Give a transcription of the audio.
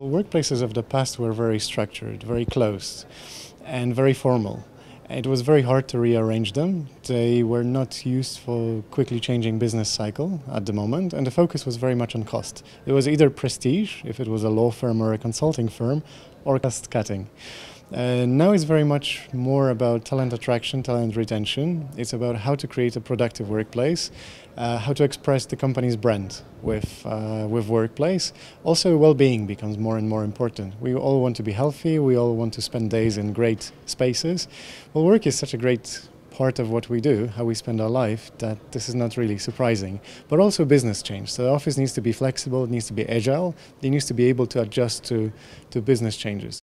Workplaces of the past were very structured, very close, and very formal. It was very hard to rearrange them. They were not used for quickly changing business cycle at the moment, and the focus was very much on cost. It was either prestige, if it was a law firm or a consulting firm, or cost cutting. Now it's very much more about talent attraction, talent retention. It's about how to create a productive workplace, uh, how to express the company's brand with uh, with workplace. Also, well-being becomes more and more important. We all want to be healthy. We all want to spend days in great spaces. Well, work is such a great part of what we do, how we spend our life, that this is not really surprising. But also business change. So the office needs to be flexible, it needs to be agile, it needs to be able to adjust to, to business changes.